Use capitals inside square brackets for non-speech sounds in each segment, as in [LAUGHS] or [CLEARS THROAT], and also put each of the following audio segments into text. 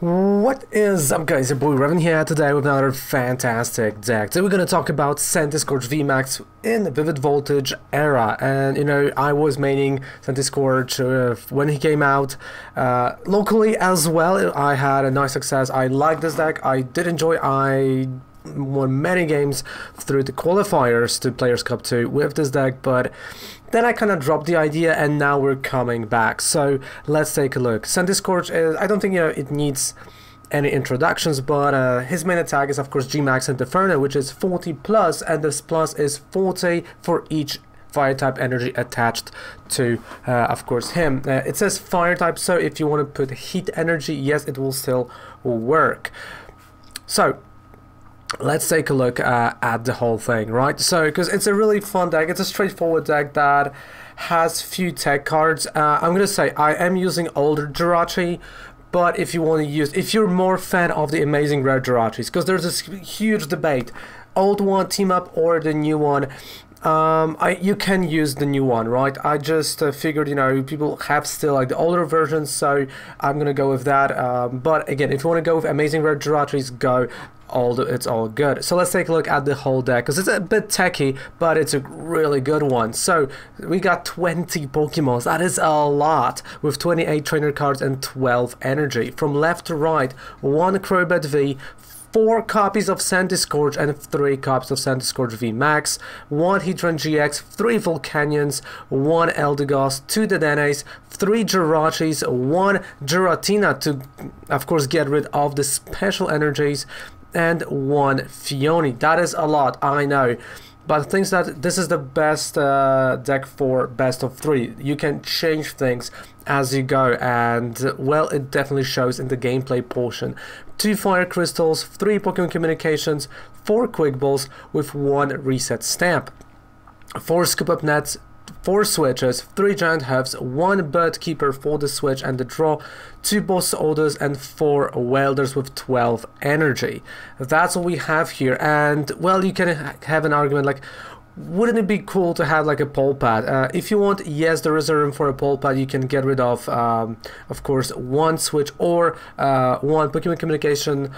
What is up guys, your boy Raven here. Today with another fantastic deck. Today we're gonna talk about Centiskorch VMAX in the Vivid Voltage era. And you know I was maining Centiskorch uh, when he came out uh, locally as well. I had a nice success. I liked this deck. I did enjoy. I won many games through the qualifiers to Players Cup 2 with this deck but then I kind of dropped the idea and now we're coming back. So let's take a look. Centiskorch is, I don't think you know it needs any introductions, but uh, his main attack is of course G-Max and Inferno, which is 40 plus, and this plus is 40 for each fire type energy attached to uh, of course him uh, it says fire type so if you want to put heat energy yes it will still work so let's take a look uh, at the whole thing, right? So, because it's a really fun deck, it's a straightforward deck that has few tech cards. Uh, I'm gonna say I am using older Jirachi, but if you want to use, if you're more fan of the amazing rare Jirachis, because there's this huge debate, old one team up or the new one. Um, I you can use the new one, right? I just uh, figured, you know, people have still like the older versions, so I'm gonna go with that. Um, but again, if you want to go with Amazing Rare Jirachis, go all the, it's all good. So let's take a look at the whole deck because it's a bit techy, but it's a really good one. So we got 20 Pokemons. That is a lot with 28 trainer cards and 12 energy. From left to right, one Crobat V, four copies of Centiskorch and three copies of Centiskorch V Max, one Heatran GX, three Volcanions, one Eldegoss, two Dedennes, three Jirachis, one Giratina to, of course, get rid of the special energies, and one Phione. That is a lot, I know. But things that this is the best uh, deck for best of three. You can change things as you go, and well, it definitely shows in the gameplay portion. Two fire crystals, three Pokemon communications, four quick balls with one reset stamp, four scoop up nets, four switches, three giant hooves, one bird keeper for the switch and the draw, two boss orders, and four welders with 12 energy. That's what we have here. And well, you can have an argument like, wouldn't it be cool to have like a Pal Pad? Uh, if you want, yes, there is a room for a Pal Pad. You can get rid of, um, of course, one switch or uh, one Pokemon communication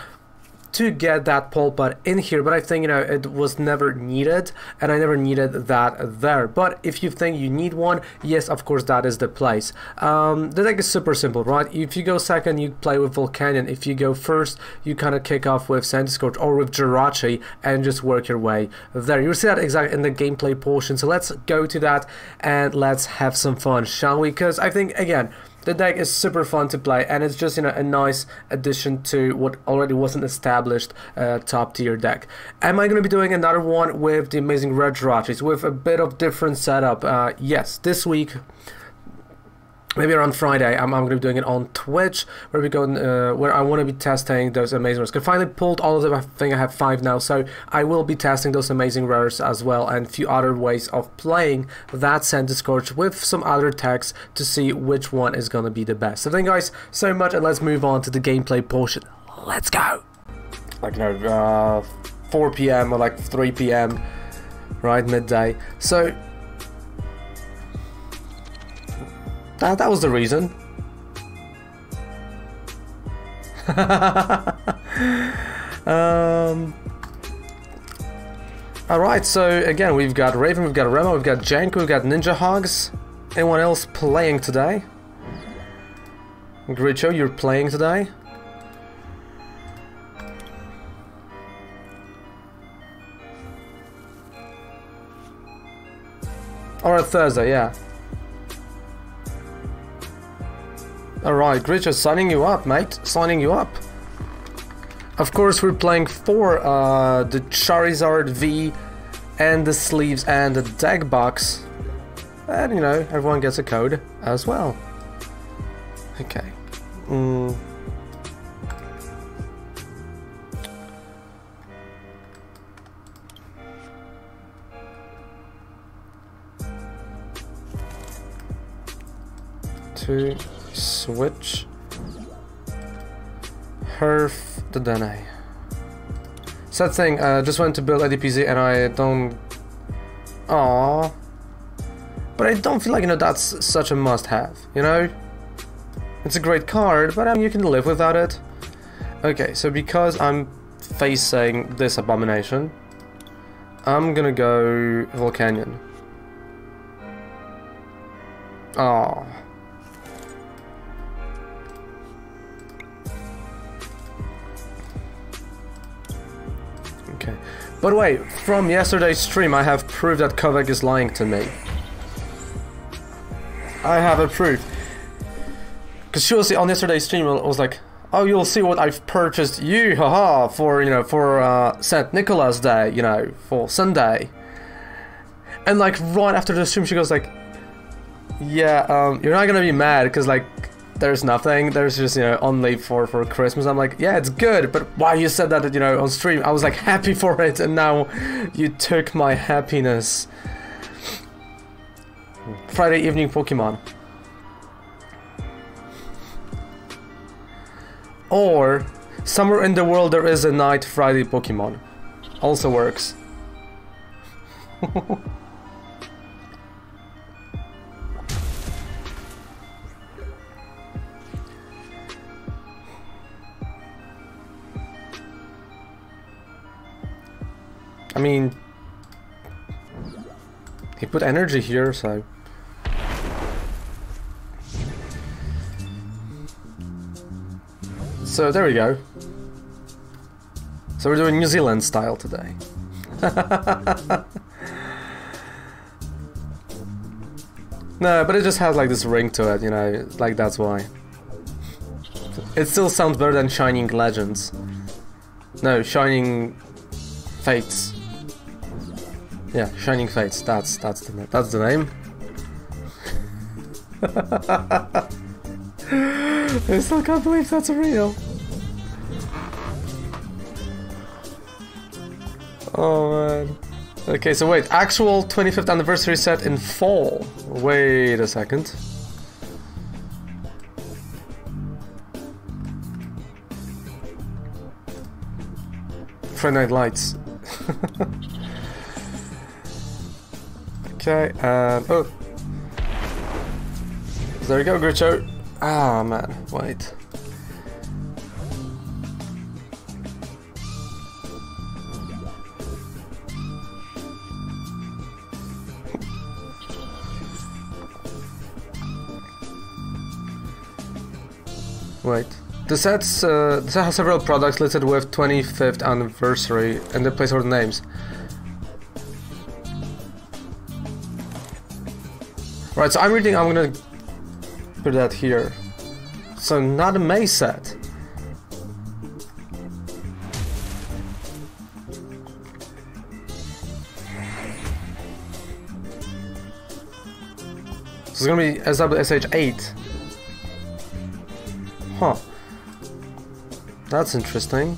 to get that pad in here but I think you know it was never needed and I never needed that there. But if you think you need one yes of course that is the place. Um, the deck is super simple right? If you go second you play with Volcanion. If you go first you kind of kick off with Centiskorch or with Jirachi and just work your way there. You'll see that exactly in the gameplay portion so let's go to that and let's have some fun shall we? Because I think again the deck is super fun to play and it's just you know a nice addition to what already was an established uh, top tier deck. Am I going to be doing another one with the amazing Rare Jirachis with a bit of different setup? Uh, yes, this week maybe around Friday, I'm, I'm going to be doing it on Twitch, where we go, uh, where I want to be testing those amazing rares. I finally pulled all of them. I think I have five now, so I will be testing those amazing rares as well, and a few other ways of playing that Centiskorch with some other techs to see which one is going to be the best. So thank you guys so much, and let's move on to the gameplay portion. Let's go. Like you know, uh, 4 p.m. or like 3 p.m. Right midday. So That, that was the reason. [LAUGHS] um, Alright, so again, we've got Raven, we've got Remo, we've got Janko, we've got Ninja Hogs. Anyone else playing today? Gricho, you're playing today? Or a Thursday, yeah. Alright, Gritch signing you up, mate. Signing you up. Of course, we're playing for uh, the Charizard V and the sleeves and the deck box. And, you know, everyone gets a code as well. Okay. Mm. Two switch Herf the Dene. Sad thing, uh, just went to build IDPZ and I don't... Aww. But I don't feel like, you know, that's such a must-have, you know? It's a great card, but I mean, you can live without it. Okay, so because I'm facing this abomination, I'm gonna go Volcanion. Oh. By the way, from yesterday's stream I have proof that Kovek is lying to me. I have a proof. Because she was on yesterday's stream I was like, oh you'll see what I've purchased you, haha, for, you know, for uh, St. Nicholas Day, you know, for Sunday. And like right after the stream she goes like, yeah, um, you're not gonna be mad because like there's nothing. There's just you know only for for Christmas. I'm like, yeah, it's good, but why you said that you know on stream? I was like happy for it, and now you took my happiness. Friday evening Pokemon. Or somewhere in the world there is a night Friday Pokemon. Also works. [LAUGHS] mean, he put energy here, so... So there we go. So we're doing New Zealand style today. [LAUGHS] no, but it just has like this ring to it, you know, like that's why. It still sounds better than Shining Legends. No, Shining Fates. Yeah, Shining Fates. That's that's the that's the name. [LAUGHS] I still can't believe that's real. Oh man. Okay, so wait, actual 25th anniversary set in fall. Wait a second. Friday Night Lights. [LAUGHS] Okay, and... Oh! There we go, Gritcho. Ah, man, wait. Wait. The sets uh, the set has several products listed with 25th anniversary and the place the names. Right, so I'm reading, I'm gonna put that here. So not a May set. So it's gonna be SWSH8. Huh. That's interesting.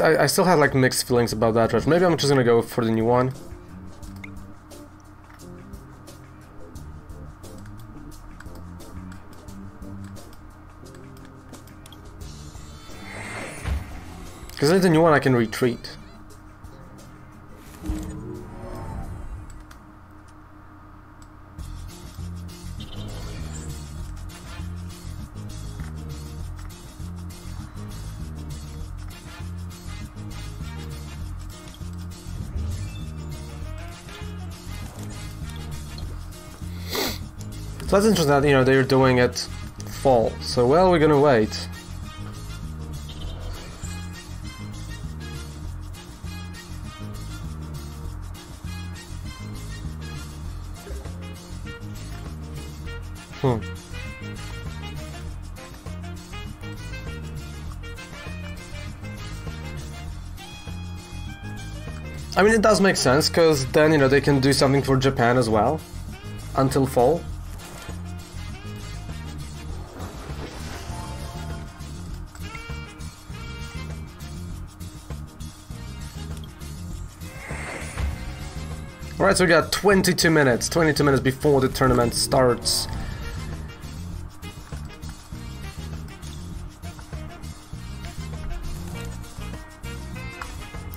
I I, still had like mixed feelings about that draft. Maybe I'm just gonna go for the new one. Because then the new one I can retreat. That's interesting that, you know, they're doing it fall. So, well, we're gonna wait. Hmm. I mean, it does make sense, because then, you know, they can do something for Japan as well. Until fall. Alright, so we got 22 minutes. 22 minutes before the tournament starts.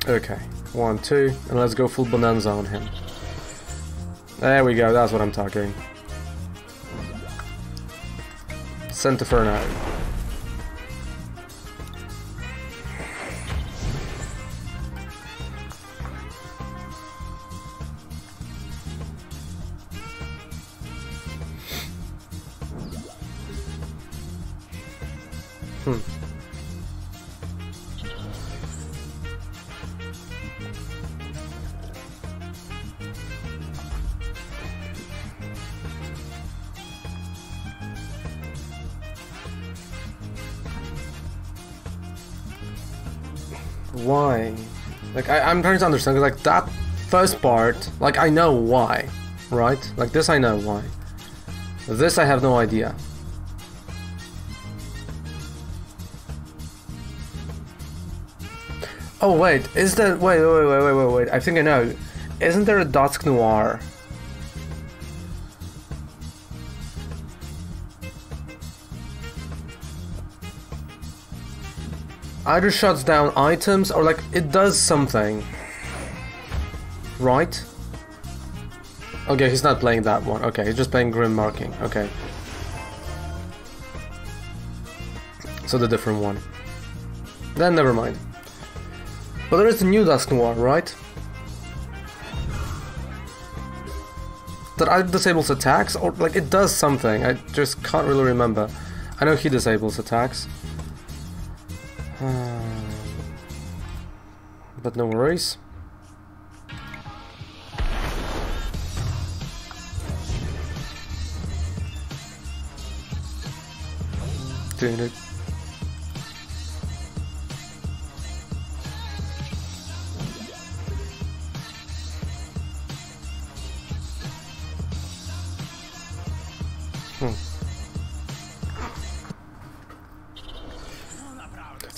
Okay, one, two, and let's go full bonanza on him. There we go, that's what I'm talking. Santa Hmm. Why? Like, I, I'm trying to understand, 'cause, like, that first part, like, I know why, right? Like, this I know why. This I have no idea. Oh wait, is that wait wait wait wait wait wait? I think I know. Isn't there a Dusknoir? Either shuts down items or like it does something. Right? Okay, he's not playing that one. Okay, he's just playing Grim Marking. Okay. So the different one. Then never mind. But there is the new Dusknoir, right? That either disables attacks or like it does something. I just can't really remember. I know he disables attacks. [SIGHS] but no worries. Doing it.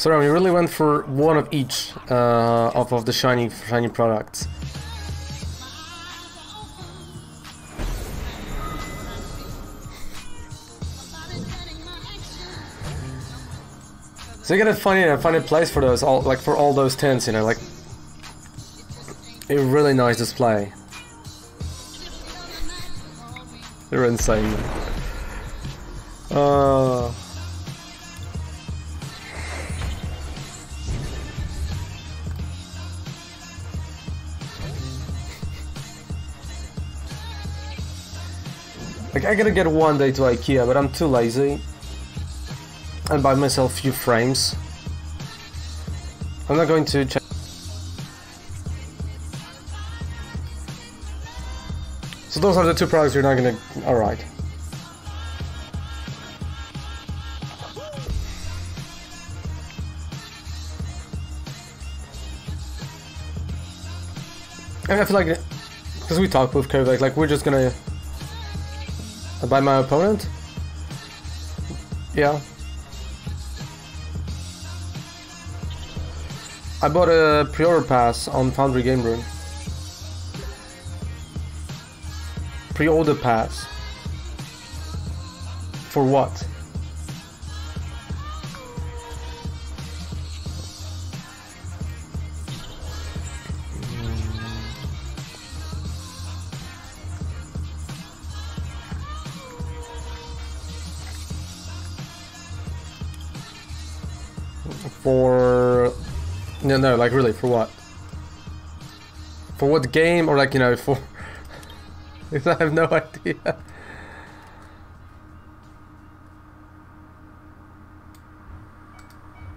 So we really went for one of each uh, of, of the shiny shiny products. So you gotta find a find a place for those all like for all those tints, you know, like a really nice display. They're insane. Uh I gotta get one day to Ikea, but I'm too lazy. And buy myself few frames. I'm not going to check. So those are the two products you're not gonna... Alright. And I feel like... Because we talk with Kovek, like we're just gonna by my opponent? Yeah. I bought a pre-order pass on Foundry Game Room. Pre-order pass. For what? For no no like really for what? For what game or like you know for [LAUGHS] I have no idea.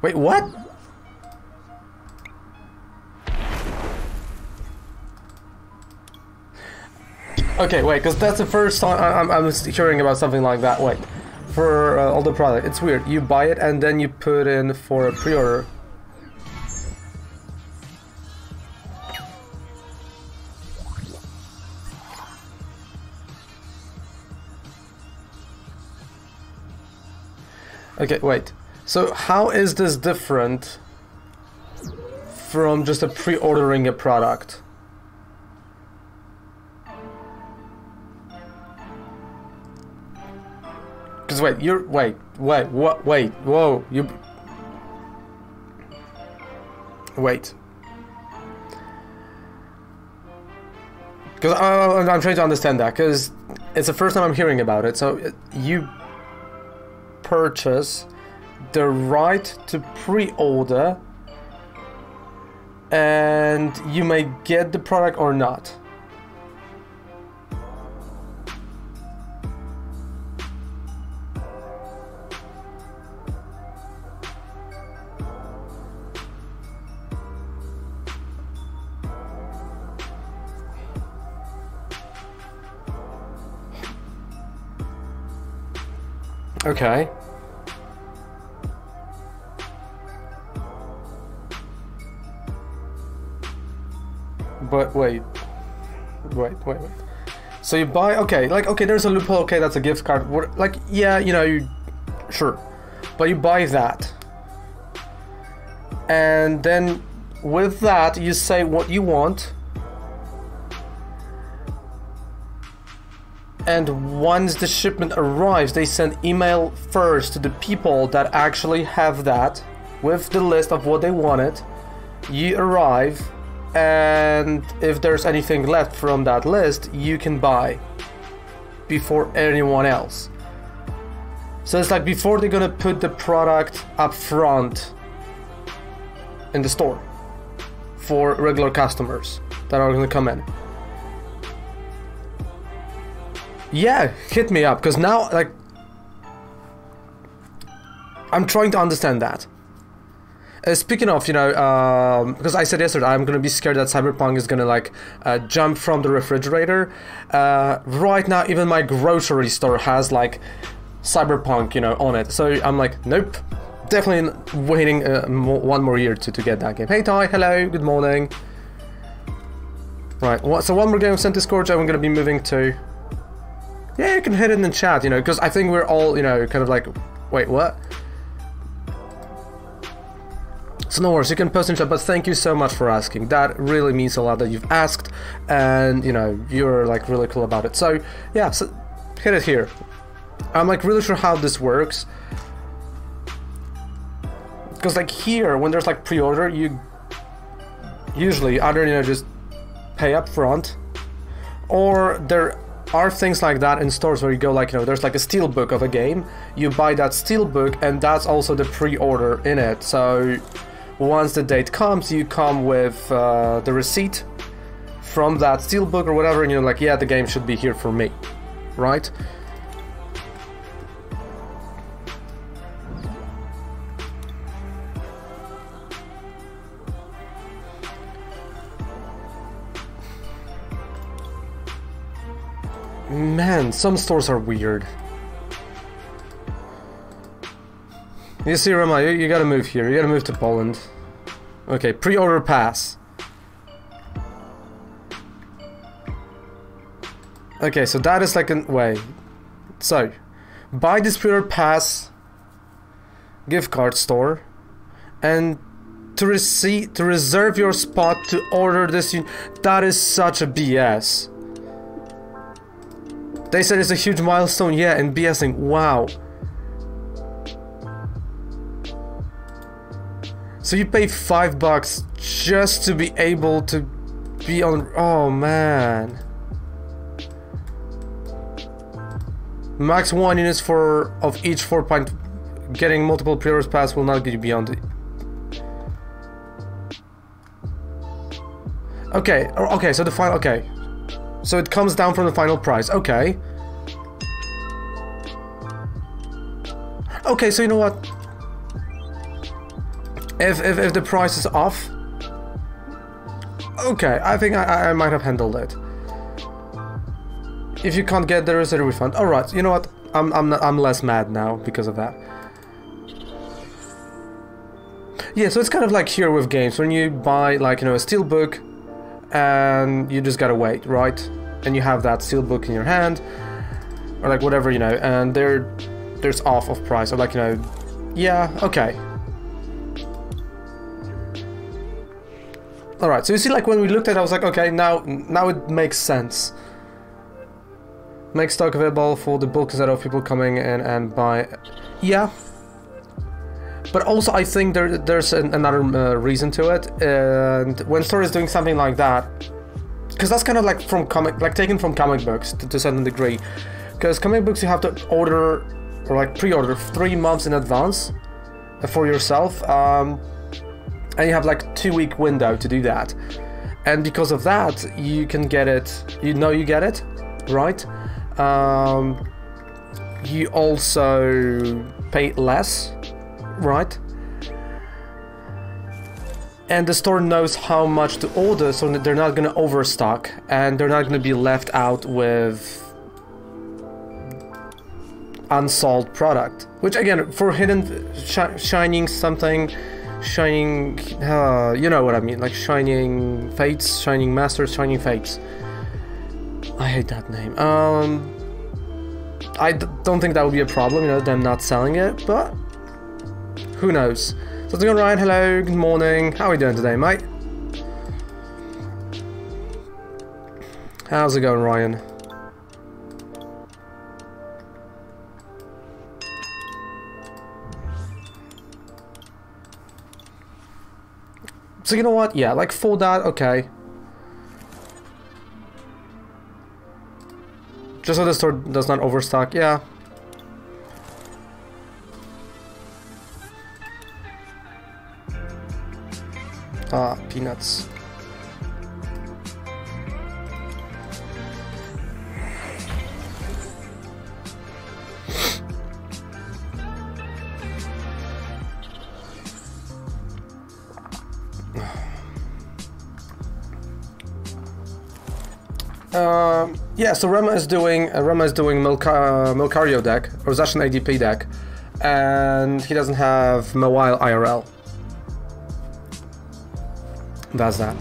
Wait what? Okay wait because that's the first time I'm, I'm hearing about something like that. Wait for uh, all the product. It's weird. You buy it and then you put in for a pre-order. Okay, wait. So how is this different from just a pre-ordering a product? Because wait, you're wait, wait, what? Wait, whoa, you. Wait. Because oh, oh, oh, I'm trying to understand that. Because it's the first time I'm hearing about it. So uh, you purchase the right to pre-order, and you may get the product or not. Okay. But wait. Wait, wait, wait. So you buy, okay, like, okay, there's a loophole, okay, that's a gift card. What, like, yeah, you know, you, sure. But you buy that. And then with that, you say what you want. And once the shipment arrives, they send email first to the people that actually have that with the list of what they wanted. You arrive, and if there's anything left from that list, you can buy before anyone else. So it's like before they're gonna put the product up front in the store for regular customers that are gonna come in. Yeah, hit me up because now, like, I'm trying to understand that. Uh, speaking of, you know, um, because I said yesterday I'm gonna be scared that Cyberpunk is gonna like uh, jump from the refrigerator. Uh, right now, even my grocery store has like Cyberpunk, you know, on it. So I'm like, nope, definitely waiting uh, one more year to, to get that game. Hey Ty, hello, good morning. Right, so one more game of Scourge I'm gonna be moving to yeah, you can hit it in the chat, you know, because I think we're all, you know, kind of like, wait, what? So no worries, you can post in chat, but thank you so much for asking. That really means a lot that you've asked, and, you know, you're, like, really cool about it. So, yeah, so hit it here. I'm, like, really sure how this works. Because, like, here, when there's, like, pre-order, you usually either, you know, just pay up front, or there are things like that in stores where you go like you know there's like a steel book of a game. You buy that steel book and that's also the pre-order in it. So once the date comes you come with uh, the receipt from that steel book or whatever and you're like yeah the game should be here for me. Right Man, some stores are weird. You see, Rama, you, you gotta move here. You gotta move to Poland. Okay, pre-order pass. Okay, so that is like an... way. So, buy this pre-order pass gift card store and to receive to reserve your spot to order this that is such a BS. They said it's a huge milestone, yeah, and BSing, wow. So you pay five bucks just to be able to be on, oh man. Max one units for of each four point. Getting multiple pre-orders pass will not get you beyond it. Okay, okay, so the final, okay. So it comes down from the final price. Okay. Okay, so you know what? If, if, if the price is off... Okay, I think I, I might have handled it. If you can't get there is a refund. Alright, you know what? I'm, I'm, not, I'm less mad now because of that. Yeah, so it's kind of like here with games. When you buy, like, you know, a steelbook, and you just gotta wait, right? And you have that sealed book in your hand, or like whatever, you know, and there, there's off of price, or like, you know, yeah, okay. Alright, so you see, like, when we looked at it, I was like, okay, now, now it makes sense. Make stock available for the bulk set of people coming in and buy... Yeah. But also, I think there, there's an, another uh, reason to it, and when store is doing something like that, because that's kind of like from comic, like taken from comic books to, to a certain degree. Because comic books you have to order or like pre-order three months in advance for yourself, um, and you have like two week window to do that. And because of that, you can get it. You know you get it, right? Um, you also pay less, right? and the store knows how much to order so they're not to overstock and they're not to be left out with unsold product. Which again for hidden sh shining something shining uh, you know what i mean like shining fates shining masters shining fates. I hate that name. Um I d don't think that would be a problem you know them not selling it but who knows How's it going, Ryan? Hello, good morning. How are we doing today, mate? How's it going, Ryan? So you know what? Yeah, like for that, okay. Just so the store does not overstock, yeah. Ah, peanuts. Uh, yeah, so Rema is doing uh, Rema is doing Milka, Milcario deck, or Zacian ADP deck, and he doesn't have Mawile IRL that.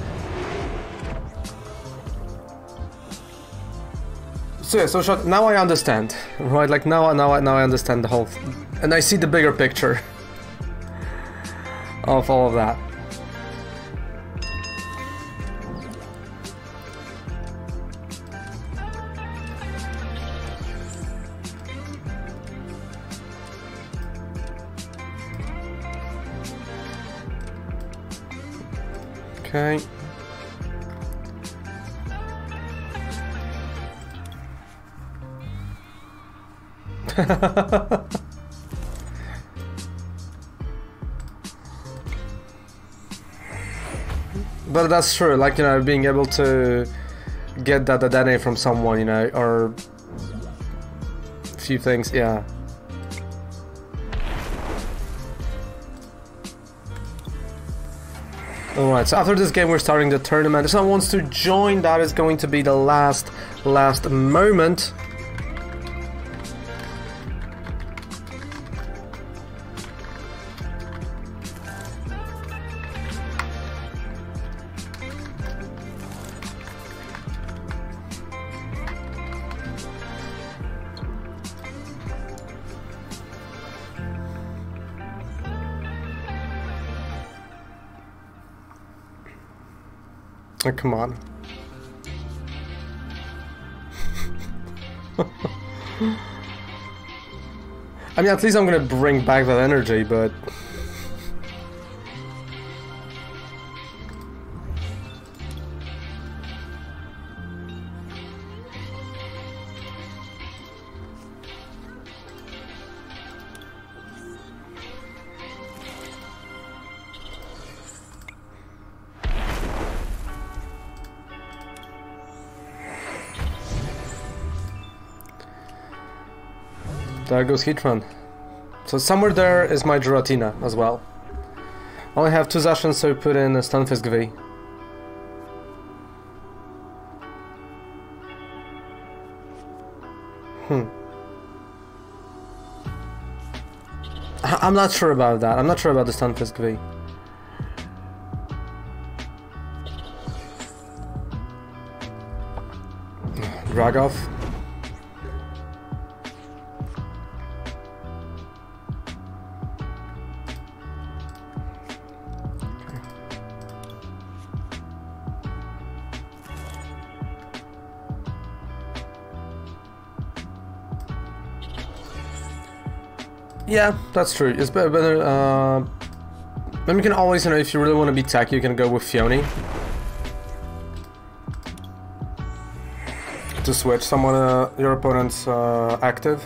So yeah, so shot, now I understand, right? Like now, now, now I understand the whole, and I see the bigger picture [LAUGHS] of all of that. Okay. [LAUGHS] but that's true, like, you know, being able to get that identity from someone, you know, or a few things, yeah. So after this game we're starting the tournament. If someone wants to join, that is going to be the last, last moment. Oh, come on. [LAUGHS] I mean, at least I'm gonna bring back that energy, but... There goes Heatran. So somewhere there is my Giratina as well. I only have two Zacians, so I put in a Stunfisk V. Hmm. I'm not sure about that. I'm not sure about the Stunfisk V. Dragov. Yeah, that's true. It's better. better uh, then you can always, you know, if you really want to be tech, you can go with Phione. to switch someone, uh, your opponent's uh, active.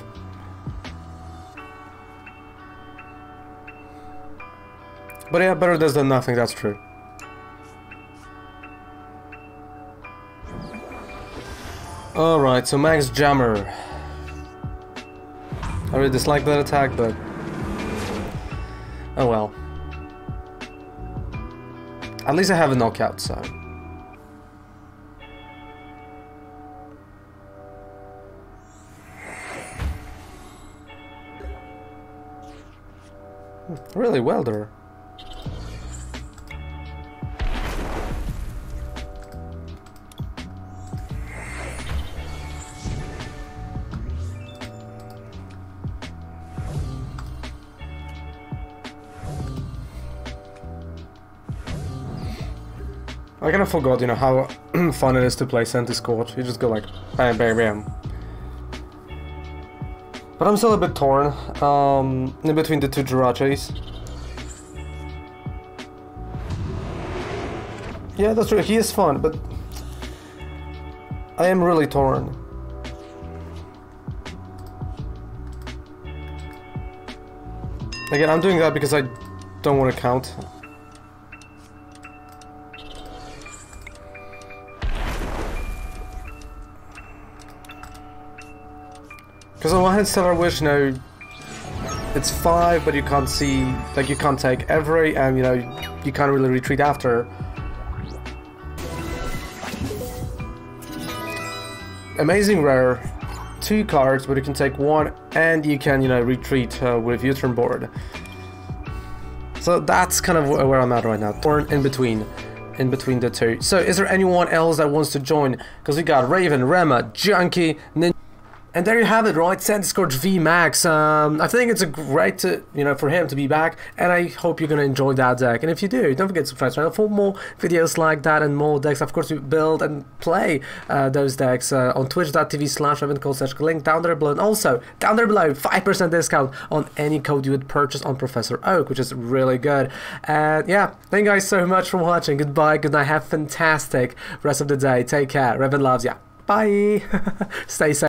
But yeah, better this than nothing, that's true. Alright, so Max Jammer. I really dislike that attack, but... Oh well. At least I have a knockout, so... Really well there. I kind of forgot, you know, how [CLEARS THROAT] fun it is to play Centiskorch. You just go like, bam, bam, bam. But I'm still a bit torn um, in between the two Jirachis. Yeah, that's true. He is fun, but I am really torn. Again, I'm doing that because I don't want to count. Hand, Stellar Wish, you know, it's five, but you can't see, like, you can't take every, and, you know, you can't really retreat after. Amazing rare, two cards, but you can take one, and you can, you know, retreat uh, with U-turn board. So that's kind of where I'm at right now, torn in between in between the two. So is there anyone else that wants to join? Because we got Raven, Rema, Junkie, Ninja. And there you have it, right? Scourge V Max. Um, I think it's a great, to, you know, for him to be back, and I hope you're gonna enjoy that deck. And if you do, don't forget to subscribe for more videos like that and more decks. Of course, we build and play uh, those decks uh, on Twitch.tv slash link down there below. And also down there below, five percent discount on any code you would purchase on Professor Oak, which is really good. And yeah, thank you guys so much for watching. Goodbye, good night, have a fantastic rest of the day. Take care. Raven loves ya. Bye. [LAUGHS] Stay safe.